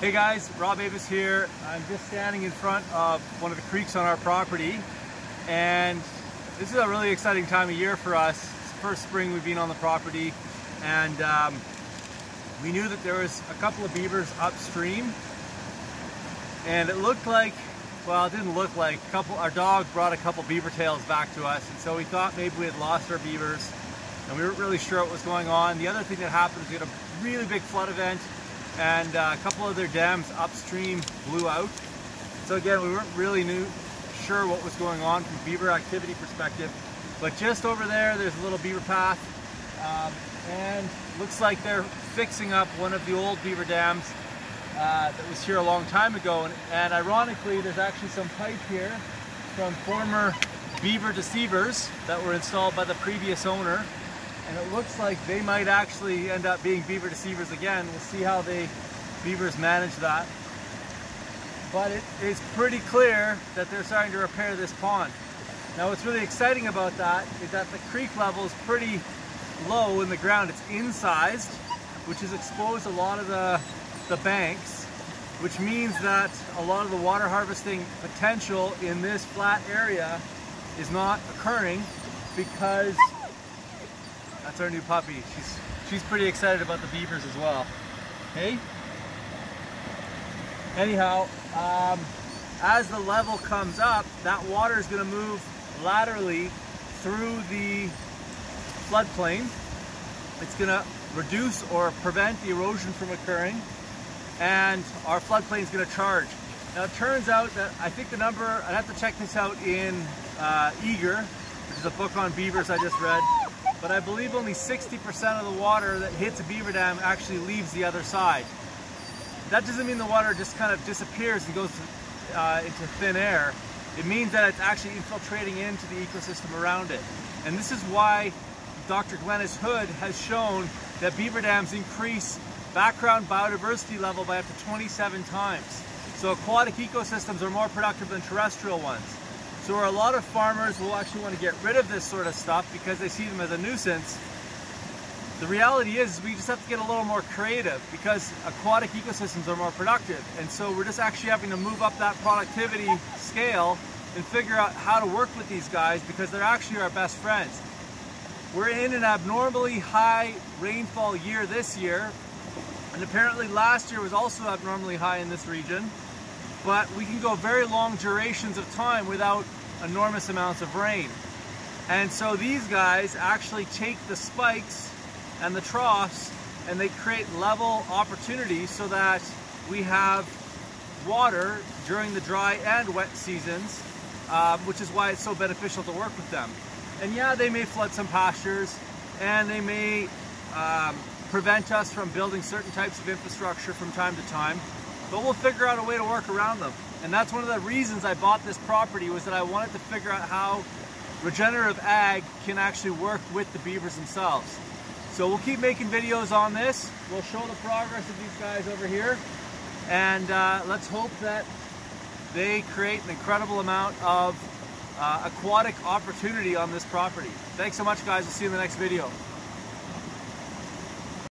Hey guys, Rob Avis here. I'm just standing in front of one of the creeks on our property and this is a really exciting time of year for us. First spring we've been on the property and um, we knew that there was a couple of beavers upstream and it looked like, well it didn't look like, couple, our dog brought a couple beaver tails back to us and so we thought maybe we had lost our beavers and we weren't really sure what was going on. The other thing that happened is we had a really big flood event and uh, a couple of their dams upstream blew out. So again, we weren't really new, sure what was going on from beaver activity perspective, but just over there, there's a little beaver path, um, and looks like they're fixing up one of the old beaver dams uh, that was here a long time ago, and, and ironically, there's actually some pipe here from former beaver deceivers that were installed by the previous owner and it looks like they might actually end up being beaver deceivers again. We'll see how the beavers manage that. But it is pretty clear that they're starting to repair this pond. Now what's really exciting about that is that the creek level is pretty low in the ground. It's incised, which has exposed a lot of the, the banks, which means that a lot of the water harvesting potential in this flat area is not occurring because that's our new puppy. She's she's pretty excited about the beavers as well. Hey? Anyhow, um, as the level comes up, that water is going to move laterally through the floodplain. It's going to reduce or prevent the erosion from occurring and our floodplain is going to charge. Now it turns out that I think the number, I'd have to check this out in uh, Eager, which is a book on beavers I just read, but I believe only 60% of the water that hits a beaver dam actually leaves the other side. That doesn't mean the water just kind of disappears and goes uh, into thin air. It means that it's actually infiltrating into the ecosystem around it. And this is why Dr. Glynnis Hood has shown that beaver dams increase background biodiversity level by up to 27 times. So aquatic ecosystems are more productive than terrestrial ones. So where a lot of farmers will actually want to get rid of this sort of stuff because they see them as a nuisance, the reality is we just have to get a little more creative because aquatic ecosystems are more productive. And so we're just actually having to move up that productivity scale and figure out how to work with these guys because they're actually our best friends. We're in an abnormally high rainfall year this year, and apparently last year was also abnormally high in this region, but we can go very long durations of time without enormous amounts of rain. And so these guys actually take the spikes and the troughs and they create level opportunities so that we have water during the dry and wet seasons, uh, which is why it's so beneficial to work with them. And yeah, they may flood some pastures and they may um, prevent us from building certain types of infrastructure from time to time, but we'll figure out a way to work around them. And that's one of the reasons I bought this property was that I wanted to figure out how regenerative ag can actually work with the beavers themselves. So we'll keep making videos on this. We'll show the progress of these guys over here. And uh, let's hope that they create an incredible amount of uh, aquatic opportunity on this property. Thanks so much guys. We'll see you in the next video.